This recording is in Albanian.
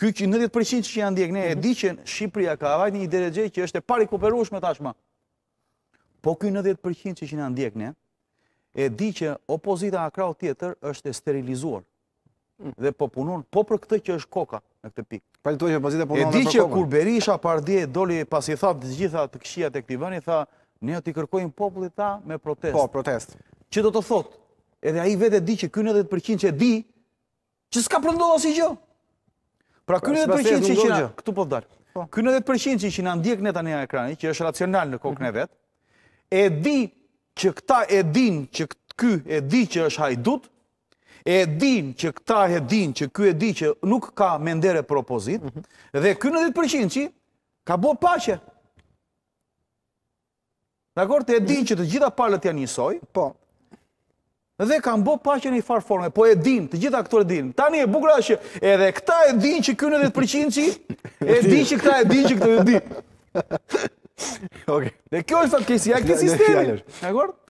Ky 90%-shi që na ndjek, ne e mhm. dimë që Shqipëria ka arrit në një derexhe që është e parikuperueshme tashmë. Po ky 90%-shi që na ndjek ne, e di që opozita a krahu tjetër është e sterilizuar mhm. dhe po punon po për këtë që është koka në këtë pikë. Fakti që opozita punon dhe për koka. E di që kur Berisha pardje doli pas i tha të gjitha të këqijat e këtij vendi, tha ne do t'i kërkojmë popullit të dalë në protestë. Po, protestë. Që do të thotë, edhe ai vetë e di që ky 90%-shi e di, Që s'ka për ndodhë asnjë gjë. Pra ky nëntëdhjetë përqindshi që këtu po dal. Po. Ky nëntëdhjetë përqindshi që na ndjek në atë anë ekrani, që është racional në kokën e mhm. vet, e di që këta e din që ky e di që është hajdut, e din që këta e din që ky e di që nuk ka mendere për opozitë, mhm. dhe ky nëntëdhjetë përqindshi ka bo paqe. Dakord, e din që të gjitha palët janë njësoj. Po. Dhe kam bë paqe në një farë forme, po e din, të gjitha këto e din. Tani e bukura është që edhe këta e din që ky 90%-shi e din që këta e din që këto e din. Okej. Dhe kjo është fatkeqësia e këtij sistemi. Dakor?